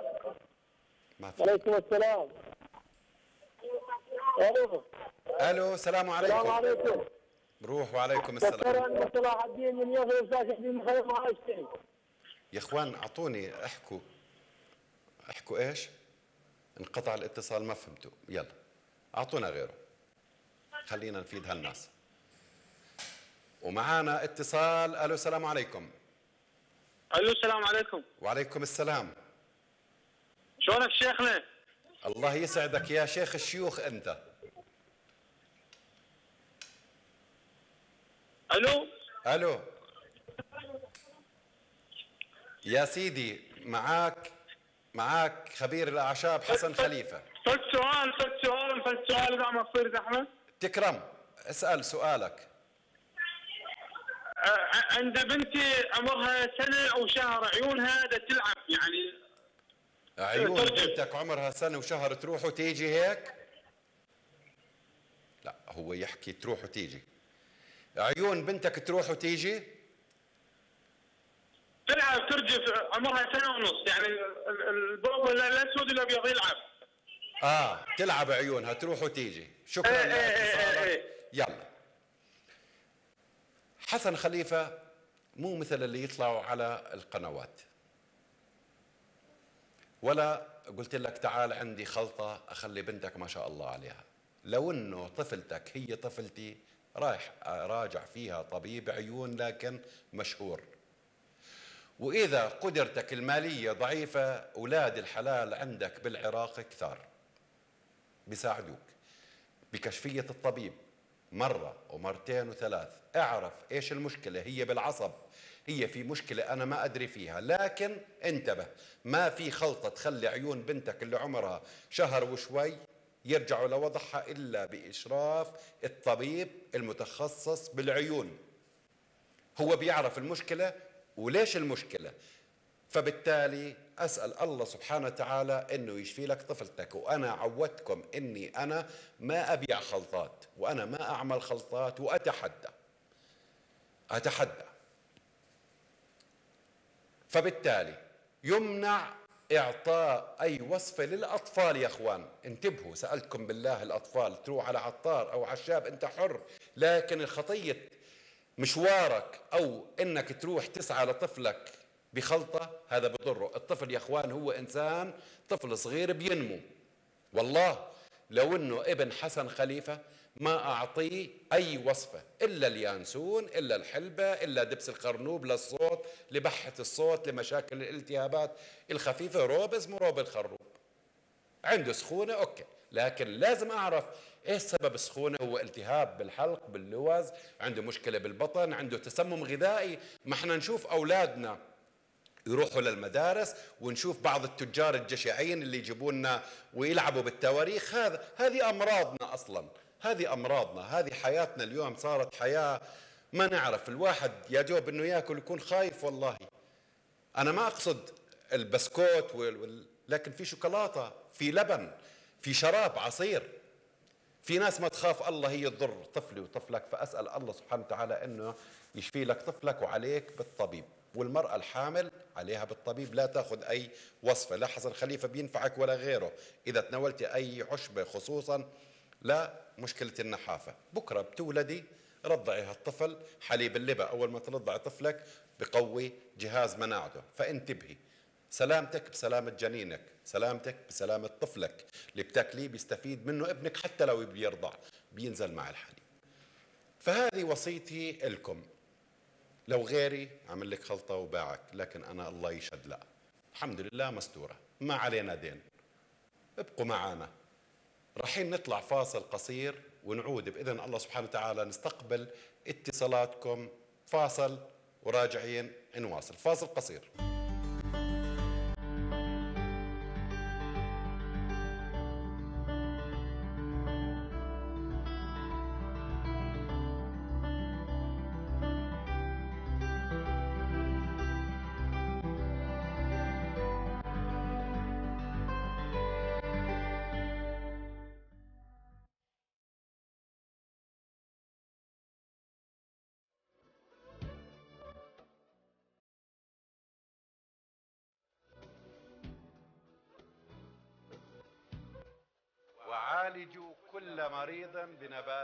A: ما في.
E: عليكم السلام. ألو.
A: ألو السلام
E: السلام
A: عليكم.
E: عليكم
A: روح وعليكم السلام.
E: أنا صلاح الدين من يغرب ساكن في مخيم عايشتين
A: يا إخوان أعطوني أحكوا. أحكوا إيش؟ انقطع الاتصال ما فهمتوا. يلا أعطونا غيره. خلينا نفيد هالناس. ومعانا اتصال. ألو السلام عليكم.
F: ألو السلام عليكم.
A: وعليكم السلام.
F: شلونك شيخنا؟
A: الله يسعدك يا شيخ الشيوخ أنت.
F: ألو؟
A: ألو. يا سيدي معاك معاك خبير الأعشاب حسن خليفة.
F: فلت سؤال فلت سؤال فلت سؤال إذا ما تصير زحمه
A: تكرم. اسأل سؤالك.
F: عند بنتي عمرها سنة أو شهر عيونها دا تلعب يعني
A: عيون. بنتك عمرها سنة وشهر تروح وتيجي هيك؟ لا هو يحكي تروح وتيجي. عيون بنتك تروح وتيجي؟
F: تلعب ترجف عمرها سنة ونص يعني ال- ال- البوب الاسود الابيض يلعب.
A: آه تلعب عيونها تروح وتيجي. شكرا
F: إيه، إيه، إيه،
A: لاتصالك
F: إيه.
A: يلا. حسن خليفة مو مثل اللي يطلعوا على القنوات. ولا قلت لك تعال عندي خلطة أخلي بنتك ما شاء الله عليها. لو إنه طفلتك هي طفلتي رايح أراجع فيها طبيب عيون لكن مشهور. وإذا قدرتك المالية ضعيفة أولاد الحلال عندك بالعراق كثار. بيساعدوك. بكشفية الطبيب. مرة ومرتين وثلاث. اعرف إيش المشكلة. هي بالعصب. هي في مشكلة أنا ما أدري فيها. لكن انتبه. ما في خلطة تخلي عيون بنتك اللي عمرها شهر وشوي يرجعوا لوضعها إلا بإشراف الطبيب المتخصص بالعيون. هو بيعرف المشكلة وليش المشكلة. فبالتالي أسأل الله سبحانه وتعالى إنه يشفي لك طفلتك. وأنا عودتكم إني أنا ما أبيع خلطات وأنا ما أعمل خلطات وأتحدى. أتحدى. فبالتالي يمنع إعطاء أي وصفه للأطفال يا أخوان. انتبهوا سألتكم بالله الأطفال تروح على عطار أو عشاب أنت حر لكن الخطية مشوارك أو إنك تروح تسعى لطفلك بخلطة هذا بضره. الطفل يا إخوان هو إنسان طفل صغير بينمو. والله لو إنه ابن حسن خليفة ما أعطيه أي وصفة إلا اليانسون إلا الحلبة إلا دبس الخرنوب للصوت لبحه الصوت لمشاكل الالتهابات. الخفيفة روب اسمه روب الخروب. عنده سخونة okay. لكن لازم أعرف إيه سبب السخونة. هو التهاب بالحلق باللوز عنده مشكلة بالبطن عنده تسمم غذائي. ما إحنا نشوف أولادنا يروحوا للمدارس ونشوف بعض التجار الجشعين اللي يجيبوا لنا ويلعبوا بالتواريخ. هذا هذه أمراضنا أصلا. هذه أمراضنا. هذه حياتنا اليوم صارت حياة ما نعرف. الواحد يا دوب إنه ياكل يكون خايف والله. أنا ما أقصد البسكوت وال... لكن في شوكولاتة في لبن في شراب عصير. في ناس ما تخاف الله هي تضر طفلي وطفلك فأسأل الله سبحانه وتعالى إنه يشفي لك طفلك وعليك بالطبيب. والمرأة الحامل عليها بالطبيب لا تأخذ أي وصفة. لا حسن خليفة بينفعك ولا غيره. إذا تناولتي أي عشبه خصوصا لا مشكلة النحافة. بكرة بتولدي رضعي هالطفل حليب اللبن أول ما ترضعي طفلك بقوي جهاز مناعته. فانتبهي. سلامتك بسلامة جنينك. سلامتك بسلامة طفلك. اللي بتاكليه بيستفيد منه ابنك حتى لو بيرضع. بينزل مع الحليب. فهذه وصيتي لكم. لو غيري عمل لك خلطة وباعك لكن أنا الله يشهد لا. الحمد لله مستورة ما علينا دين. ابقوا معنا رايحين نطلع فاصل قصير ونعود. بإذن الله سبحانه وتعالى نستقبل اتصالاتكم. فاصل وراجعين نواصل. فاصل قصير.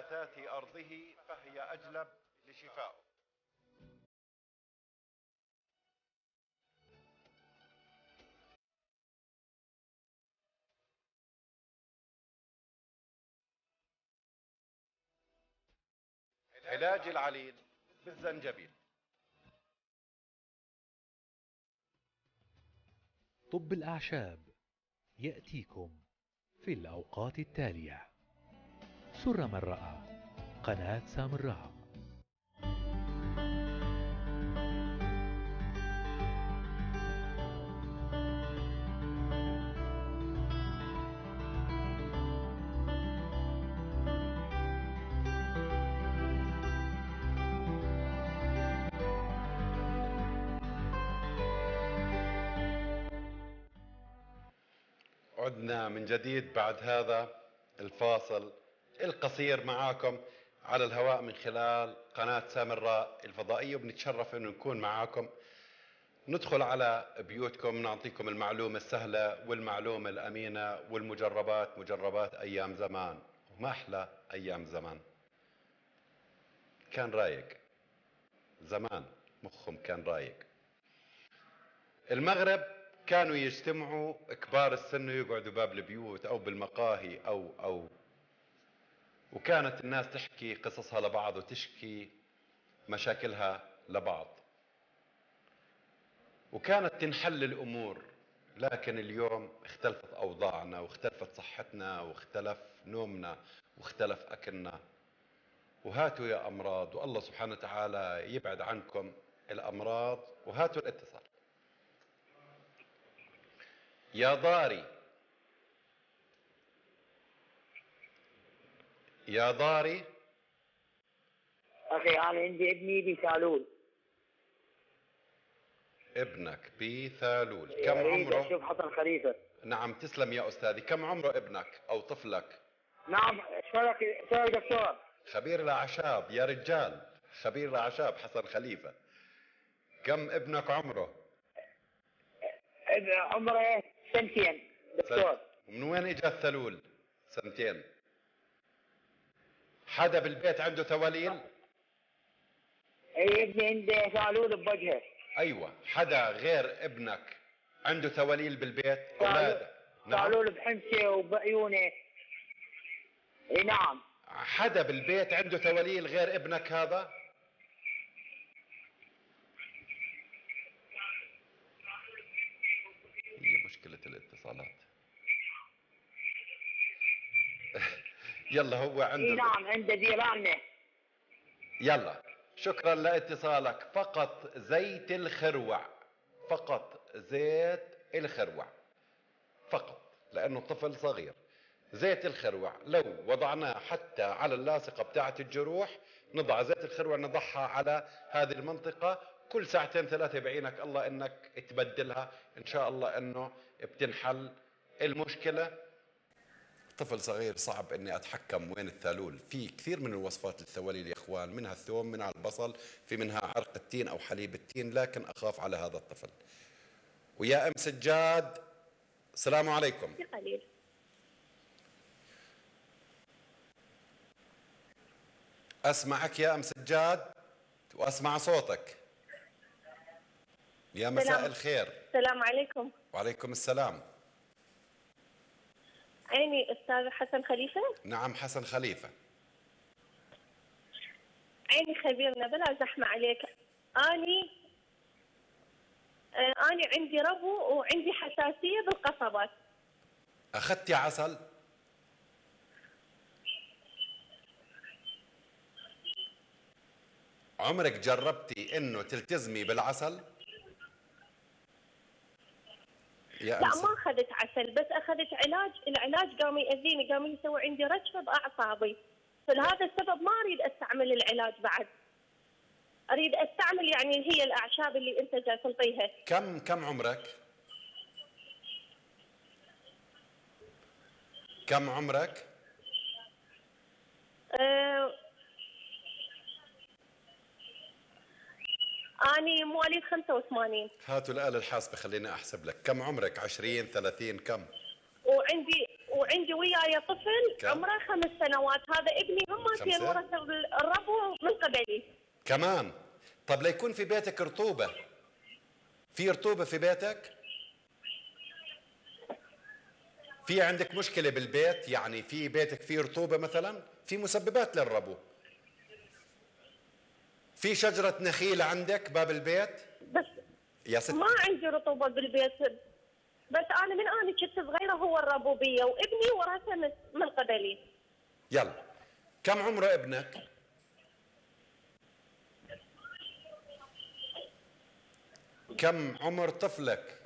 A: بنباتات أرضه فهي أجلب لشفائه علاج العليل بالزنجبيل.
H: طب الأعشاب يأتيكم في الأوقات التالية. سر من رأى قناة سامراء
A: عدنا من جديد بعد هذا الفاصل. القصير معاكم على الهواء من خلال قناة سامراء الفضائية وبنتشرف إنه نكون معاكم. ندخل على بيوتكم نعطيكم المعلومة السهلة والمعلومة الأمينة والمجربات مجربات أيام زمان وما أحلى أيام زمان. كان رايق. زمان مخهم كان رايق. المغرب كانوا يجتمعوا كبار السن ويقعدوا باب البيوت أو بالمقاهي أو أو وكانت الناس تحكي قصصها لبعض وتشكي مشاكلها لبعض. وكانت تنحل الأمور لكن اليوم اختلفت أوضاعنا واختلفت صحتنا واختلف نومنا واختلف أكلنا. وهاتوا يا أمراض والله سبحانه وتعالى يبعد عنكم الأمراض وهاتوا الإتصال. يا ضاري يا ضاري.
E: أخي أنا عندي ابني بسالول
A: ابنك بثالول كم عمره؟
E: أشوف حسن خليفه
A: نعم تسلم يا أستاذي. كم عمره ابنك أو طفلك؟
E: نعم شلونك شلونك دكتور؟
A: خبير الأعشاب يا رجال. خبير الأعشاب حسن خليفة. كم ابنك عمره؟
E: عمره سنتين دكتور.
A: ومن وين اجى الثلول سنتين. حدا بالبيت عنده ثواليل
E: اي ابني عنده سالول بوجهه.
A: أيوه. حدا غير ابنك عنده ثواليل بالبيت
E: سالول-
A: أولاد نعم.
E: بحنسه وبعيونه إي نعم.
A: حدا بالبيت عنده تواليل غير ابنك هذا؟ هي مشكلة الاتصالات. يلا هو عنده
I: نعم عند جيراننا
A: يلا. شكرا لاتصالك. فقط زيت الخروع. فقط زيت الخروع. فقط لأنه طفل صغير. زيت الخروع. لو وضعناه حتى على اللاصقة بتاعة الجروح نضع زيت الخروع نضعها على هذه المنطقة. كل ساعتين ثلاثة بعينك الله إنك تبدلها. إن شاء الله إنه بتنحل المشكلة. طفل صغير صعب إني أتحكم وين الثالول. في كثير من الوصفات للثواليل يا إخوان منها الثوم منها البصل في منها عرق التين أو حليب التين لكن أخاف على هذا الطفل. ويا أم سجاد السلام عليكم.
J: قليل
A: أسمعك يا أم سجاد وأسمع صوتك. يا مساء
J: سلام.
A: الخير.
J: السلام عليكم.
A: وعليكم السلام.
J: عيني أستاذ حسن خليفة؟
A: نعم حسن خليفة.
J: عيني خبيرنا بلا زحمه عليك. أني آه، أني عندي ربو وعندي حساسية بالقصبات.
A: أخذتي عسل؟ عمرك جربتي إنه تلتزمي بالعسل يا
J: لا ما أخذت عسل بس أخذت علاج. العلاج قام يأذيني قام يسوي عندي رجفه بأعصابي. فلهذا السبب ما أريد أستعمل العلاج بعد. أريد أستعمل يعني هي الأعشاب اللي أنت جالس تعطيها
A: كم كم عمرك؟ كم عمرك؟
J: آه أني مواليد 85
A: هاتوا الآلة الحاسبة خليني أحسب لك. كم عمرك؟ 20 30 كم؟
J: وعندي وعندي وياي طفل
A: كم؟
J: عمره خمس سنوات. هذا ابني هم؟ ورث الربو من قبلي.
A: كمان؟ طب ليكون في بيتك رطوبة. في رطوبة في بيتك؟ في عندك مشكلة بالبيت؟ يعني في بيتك فيه رطوبة مثلا؟ في مسببات للربو. في شجرة نخيل عندك باب البيت؟
J: بس
A: يا ست
J: ما عندي رطوبة بالبيت بس أنا من أنا كنت صغيرة هو الربو بي وابني ورثه من- قبلي.
A: يلا. كم عمره ابنك؟ كم عمر طفلك؟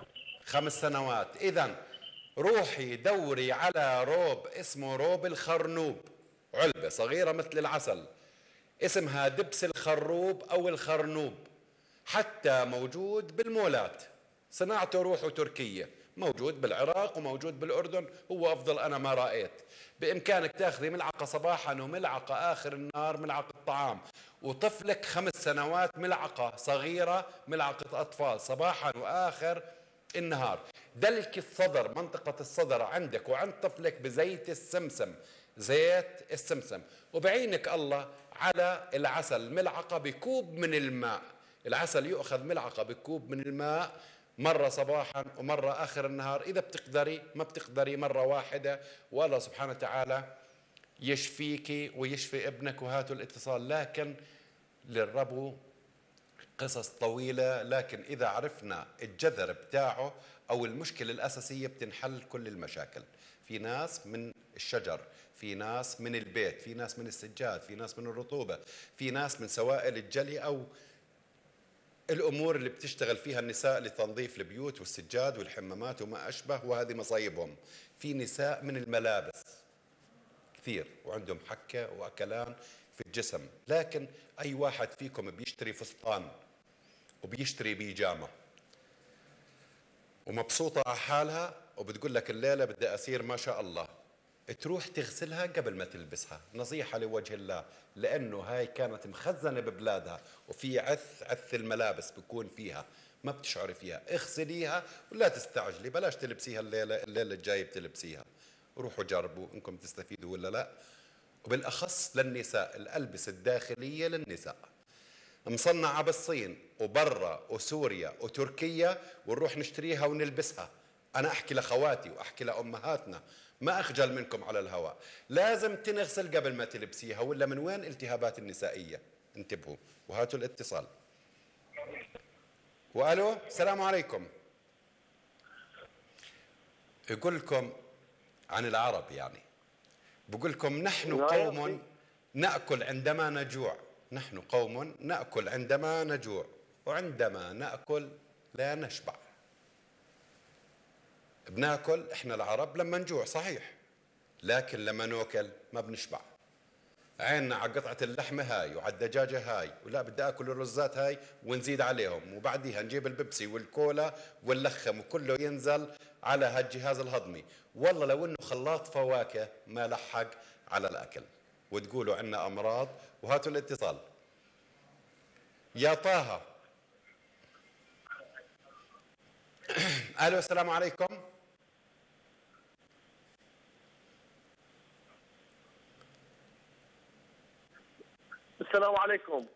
A: خمس سنوات. اذا روحي دوري على روب اسمه روب الخرنوب. علبة صغيرة مثل العسل. اسمها دبس الخروب أو الخرنوب حتى موجود بالمولات. صناعته روحه تركية موجود بالعراق وموجود بالأردن هو أفضل أنا ما رأيت. بإمكانك تأخذي ملعقة صباحا وملعقة آخر النهار ملعقة طعام وطفلك خمس سنوات ملعقة صغيرة ملعقة أطفال صباحا وآخر النهار. دلك الصدر منطقة الصدر عندك وعند طفلك بزيت السمسم. زيت السمسم. وبعينك الله على العسل ملعقة بكوب من الماء. العسل يؤخذ ملعقة بكوب من الماء مرة صباحا ومرة آخر النهار. إذا بتقدري ما بتقدري مرة واحدة. والله سبحانه وتعالى يشفيك ويشفي ابنك وهاتوا الاتصال. لكن للربو قصص طويلة. لكن إذا عرفنا الجذر بتاعه أو المشكلة الأساسية بتنحل كل المشاكل. في ناس من الشجر في ناس من البيت في ناس من السجاد في ناس من الرطوبة في ناس من سوائل الجلي أو الأمور اللي بتشتغل فيها النساء لتنظيف البيوت والسجاد والحمامات وما أشبه وهذه مصايبهم. في نساء من الملابس كثير وعندهم حكة وأكلان في الجسم. لكن أي واحد فيكم بيشتري فستان وبيشتري بيجامة ومبسوطة على حالها وبتقول لك الليلة بدي أسير ما شاء الله. تروح تغسلها قبل ما تلبسها. نصيحة لوجه الله لأنه هاي كانت مخزنة ببلادها وفي عث عث الملابس بكون فيها. ما بتشعري فيها. اغسليها ولا تستعجلي بلاش تلبسيها الليلة الليلة الجاية بتلبسيها. روحوا جربوا إنكم تستفيدوا ولا لا. وبالأخص للنساء الألبسة الداخلية للنساء. مصنعة بالصين وبرا وسوريا وتركيا ونروح نشتريها ونلبسها. أنا أحكي لأخواتي وأحكي لأمهاتنا. ما أخجل منكم على الهواء لازم تنغسل قبل ما تلبسيها ولا من وين التهابات النسائية؟ انتبهوا وهاتوا الاتصال. وألو السلام عليكم. يقول لكم عن العرب يعني. بقول لكم نحن قوم نأكل عندما نجوع. نحن قوم نأكل عندما نجوع. وعندما نأكل لا نشبع. بناكل إحنا العرب لما نجوع صحيح. لكن لما ناكل ما بنشبع. عيننا على قطعة اللحمة هاي وعلى الدجاجة هاي ولا بدي آكل الرزات هاي ونزيد عليهم. وبعديها نجيب البيبسي والكولا واللخم وكله ينزل على هالجهاز الهضمي. والله لو إنه خلاط فواكه ما لحق على الأكل. وتقولوا عنا أمراض وهاتوا الاتصال. يا طه. ألو السلام عليكم.
E: السلام عليكم.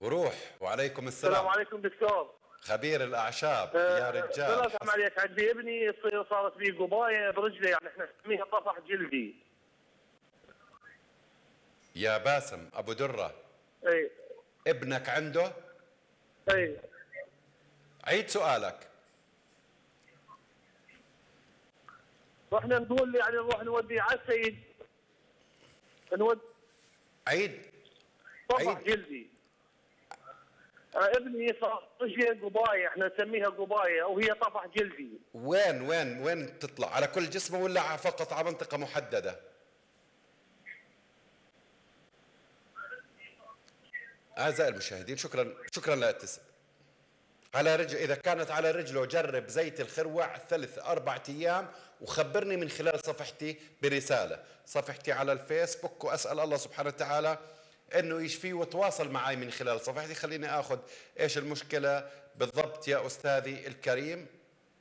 A: وروح وعليكم
E: السلام.
A: السلام
E: عليكم دكتور.
A: خبير الأعشاب يا
E: لا
A: رجال
E: اسمع عليك. عندي ابني صارت فيه قباية برجله يعني إحنا نسميها طفح جلدي.
A: يا باسم أبو درة.
E: إي.
A: ابنك عنده؟
E: إي.
A: عيد سؤالك.
E: رحنا نقول يعني نروح نودي على السيد. نود
A: عيد؟ عيد.
E: جلدي. آه، ابني صار رجله قباية إحنا نسميها قباية وهي طفح جلدي.
A: وين وين وين تطلع؟ على كل جسمه ولا فقط على منطقة محددة؟ أعزائي المشاهدين شكرا شكرا للاتصال على رجل إذا كانت على رجله جرب زيت الخروع ثلاث أربع أيام وخبرني من خلال صفحتي برسالة. صفحتي على الفيسبوك وأسأل الله سبحانه وتعالى إنه يشفيه وتواصل معي من خلال صفحتي. خليني آخذ إيش المشكلة بالضبط يا أستاذي الكريم.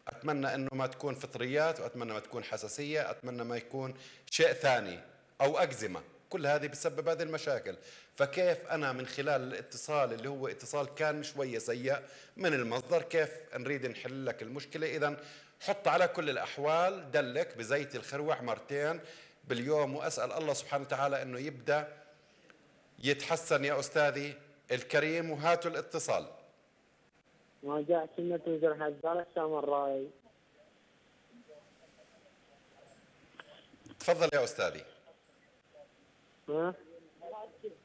A: أتمنى إنه ما تكون فطريات وأتمنى ما تكون حساسية أتمنى ما يكون شيء ثاني أو اكزيما كل هذه بتسبب هذه المشاكل. فكيف أنا من خلال الاتصال اللي هو اتصال كان شوية سيء من المصدر كيف نريد نحل لك المشكلة؟ إذا حط على كل الأحوال دلك بزيت الخروع مرتين باليوم وأسأل الله سبحانه وتعالى إنه يبدأ يتحسن يا أستاذي الكريم وهاتوا الاتصال.
E: ما جاء سنة وزر حزال السامراي
A: تفضل يا أستاذي.
E: ها؟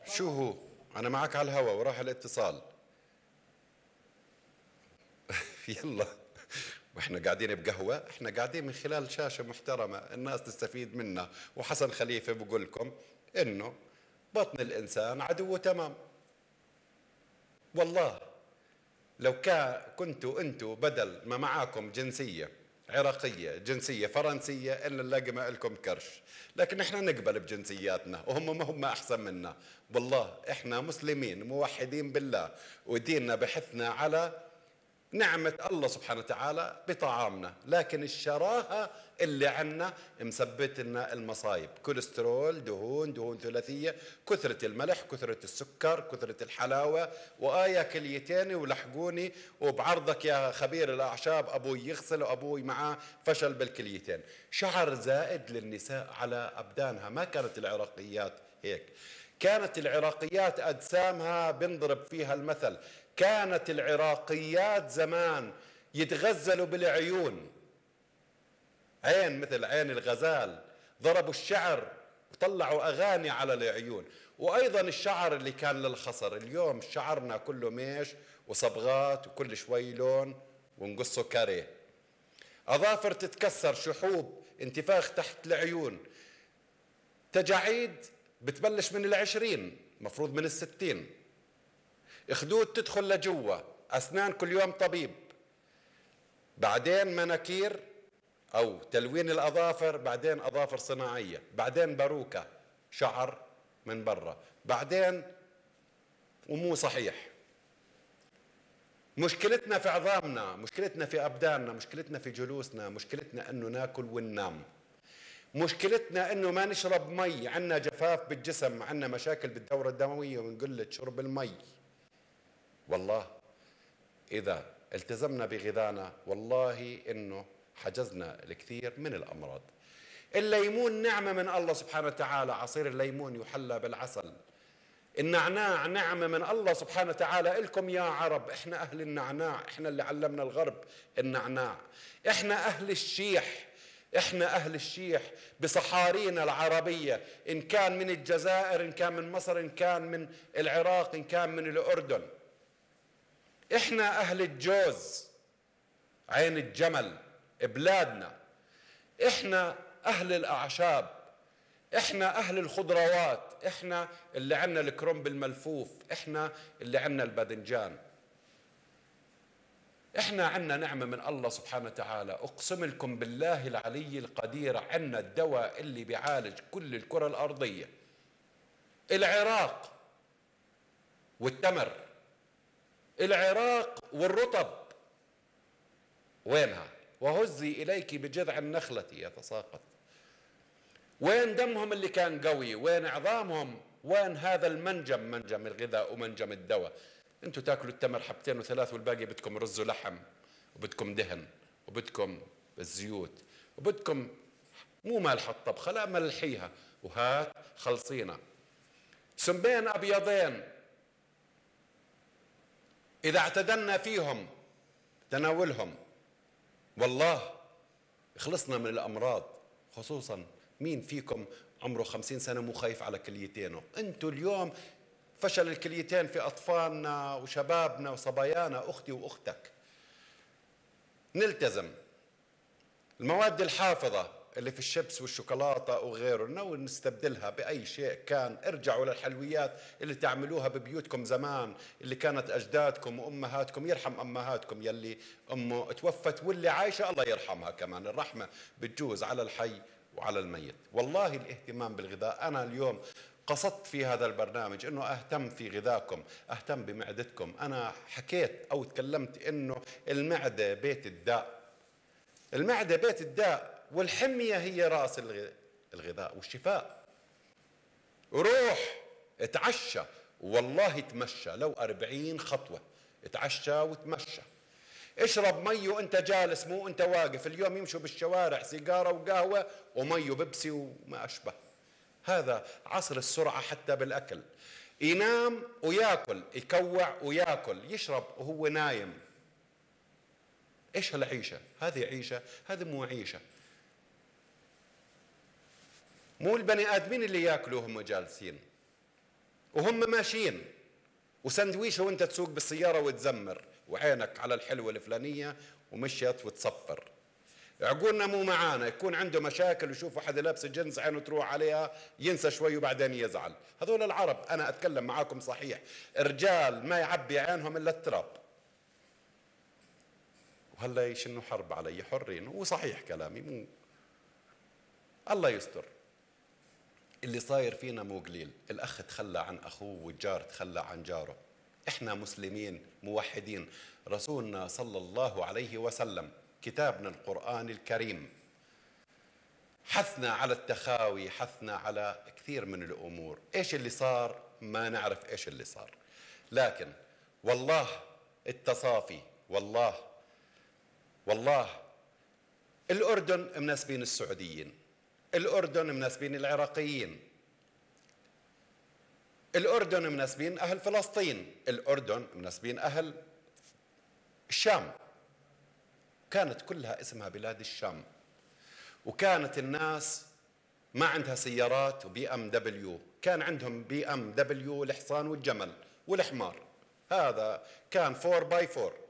A: شو هو؟ أنا معك على الهواء وراح الاتصال. يلا. وإحنا قاعدين بقهوة إحنا قاعدين من خلال شاشة محترمة الناس تستفيد منها. وحسن خليفة بقول لكم إنه بطن الإنسان عدو تمام. والله لو كان كنتوا أنتوا بدل ما معاكم جنسية عراقية جنسية فرنسية إلا نلاقي ما لكم كرش. لكن إحنا نقبل بجنسياتنا وهم ما هم أحسن منا. والله إحنا مسلمين موحدين بالله وديننا بحثنا على نعمة الله سبحانه وتعالى بطعامنا لكن الشراهة اللي عنا مثبت لنا المصايب. كوليسترول دهون دهون ثلاثية كثرة الملح كثرة السكر كثرة الحلاوة. وآية كليتين ولحقوني. وبعرضك يا خبير الأعشاب أبوي يغسل وأبوي معاه فشل بالكليتين. شعر زائد للنساء على أبدانها. ما كانت العراقيات هيك. كانت العراقيات أجسامها بنضرب فيها المثل. كانت العراقيات زمان يتغزلوا بالعيون. عين مثل عين الغزال. ضربوا الشعر وطلعوا أغاني على العيون. وأيضا الشعر اللي كان للخصر. اليوم شعرنا كله ميش وصبغات وكل شوي لون ونقصه كاريه. أظافر تتكسر شحوب انتفاخ تحت العيون. تجاعيد بتبلش من العشرين مفروض من الستين. خدود تدخل لجوا أسنان كل يوم طبيب. بعدين مناكير أو تلوين الأظافر بعدين أظافر صناعية بعدين باروكة شعر من برا. بعدين ومو صحيح. مشكلتنا في عظامنا مشكلتنا في أبداننا مشكلتنا في جلوسنا مشكلتنا أنه ناكل وننام. مشكلتنا أنه ما نشرب مي عندنا جفاف بالجسم عندنا مشاكل بالدورة الدموية من قلة شرب المي. والله إذا التزمنا بغذانا والله إنه حجزنا الكثير من الأمراض. الليمون نعمة من الله سبحانه وتعالى. عصير الليمون يحلى بالعسل. النعناع نعمة من الله سبحانه وتعالى. إلكم يا عرب إحنا أهل النعناع إحنا اللي علمنا الغرب النعناع. إحنا أهل الشيح إحنا أهل الشيح بصحارينا العربية. إن كان من الجزائر إن كان من مصر إن كان من العراق إن كان من الأردن. إحنا أهل الجوز عين الجمل بلادنا إحنا أهل الأعشاب إحنا أهل الخضروات إحنا اللي عنا الكرنب الملفوف إحنا اللي عنا الباذنجان. إحنا عنا نعمة من الله سبحانه وتعالى. أقسم لكم بالله العلي القدير عنا الدواء اللي بيعالج كل الكرة الأرضية. العراق والتمر. العراق والرطب. وينها؟ وهزي إليك بجذع النخلة يتساقط وين دمهم اللي كان قوي؟ وين عظامهم؟ وين هذا المنجم؟ منجم الغذاء ومنجم الدواء. أنتوا تاكلوا التمر حبتين وثلاث والباقي بدكم رز ولحم وبدكم دهن وبدكم الزيوت وبدكم مو مالحة الطبخة لا ملحيها. وهات خلصينا. سمبين أبيضين. إذا اعتدنا فيهم تناولهم. والله خلصنا من الأمراض. خصوصا مين فيكم عمره خمسين سنة مو خايف على كليتينه؟ أنتوا اليوم فشل الكليتين في أطفالنا وشبابنا وصبايانا أختي وأختك. نلتزم. المواد الحافظة. اللي في الشيبس والشوكولاتة وغيره نو نستبدلها بأي شيء كان. ارجعوا للحلويات اللي تعملوها ببيوتكم زمان اللي كانت أجدادكم وأمهاتكم. يرحم أمهاتكم يلي أمه توفت واللي عايشة الله يرحمها كمان. الرحمة بتجوز على الحي وعلى الميت. والله الاهتمام بالغذاء. أنا اليوم قصدت في هذا البرنامج إنه أهتم في غذاكم أهتم بمعدتكم. أنا حكيت أو تكلمت إنه المعدة بيت الداء. المعدة بيت الداء والحمية هي رأس الغذاء والشفاء. روح اتعشى. والله تمشى لو أربعين خطوة. اتعشى وتمشى اشرب مي وانت جالس مو انت واقف. اليوم يمشوا بالشوارع سيجارة وقهوة ومي وبيبسي وما أشبه. هذا عصر السرعة حتى بالأكل. ينام وياكل يكوع وياكل يشرب وهو نايم. إيش هالعيشة؟ هذه عيشة هذه مو عيشة. مو البني آدمين اللي ياكلوا وهم جالسين وهم ماشيين. وسندويشه وانت تسوق بالسيارة وتزمر. وعينك على الحلوة الفلانية ومشيت وتصفر. عقولنا مو معانا. يكون عنده مشاكل ويشوف حدا لابس جنس عينه تروح عليها ينسى شوي وبعدين يزعل. هذول العرب أنا أتكلم معاكم صحيح. رجال ما يعبي عينهم إلا التراب. وهلا يشنوا حرب علي حرين. وصحيح كلامي مو الله يستر. اللي صاير فينا مو قليل. الأخ تخلى عن أخوه والجار تخلى عن جاره. إحنا مسلمين موحدين. رسولنا صلى الله عليه وسلم كتابنا القرآن الكريم. حثنا على التخاوي حثنا على كثير من الأمور. إيش اللي صار؟ ما نعرف إيش اللي صار. لكن والله التصافي والله والله الأردن مناسبين السعوديين. الأردن مناسبين العراقيين. الأردن مناسبين أهل فلسطين. الأردن مناسبين أهل الشام. كانت كلها اسمها بلاد الشام. وكانت الناس ما عندها سيارات و BMW. كان عندهم BMW الحصان والجمل والحمار. هذا كان four by four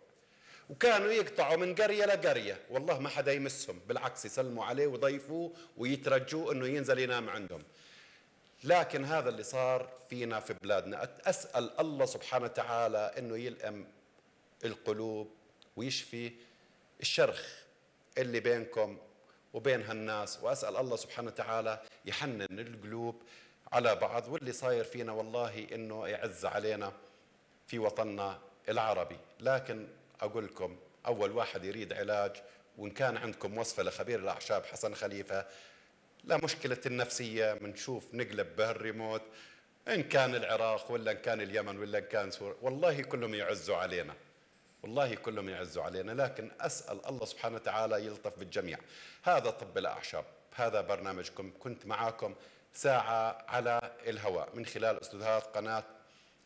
A: وكانوا يقطعوا من قرية لقرية. والله ما حدا يمسهم بالعكس يسلموا عليه ويضيفوه ويترجوه إنه ينزل ينام عندهم. لكن هذا اللي صار فينا في بلادنا. أسأل الله سبحانه وتعالى أنه يلئم القلوب ويشفي الشرخ اللي بينكم وبين هالناس. وأسأل الله سبحانه وتعالى يحنن القلوب على بعض. واللي صاير فينا والله أنه يعز علينا في وطننا العربي. لكن أقول لكم أول واحد يريد علاج وإن كان عندكم وصفة لخبير الأعشاب حسن خليفة لا مشكلة النفسية بنشوف نقلب به الريموت إن كان العراق ولا إن كان اليمن ولا إن كان سوريا والله كلهم يعزوا علينا. والله كلهم يعزوا علينا لكن أسأل الله سبحانه وتعالى يلطف بالجميع. هذا طب الأعشاب هذا برنامجكم. كنت معاكم ساعة على الهواء من خلال استوديوهات قناة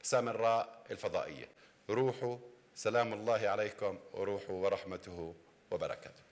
A: سامراء الفضائية. روحوا سلام الله عليكم وروحوا ورحمته وبركاته.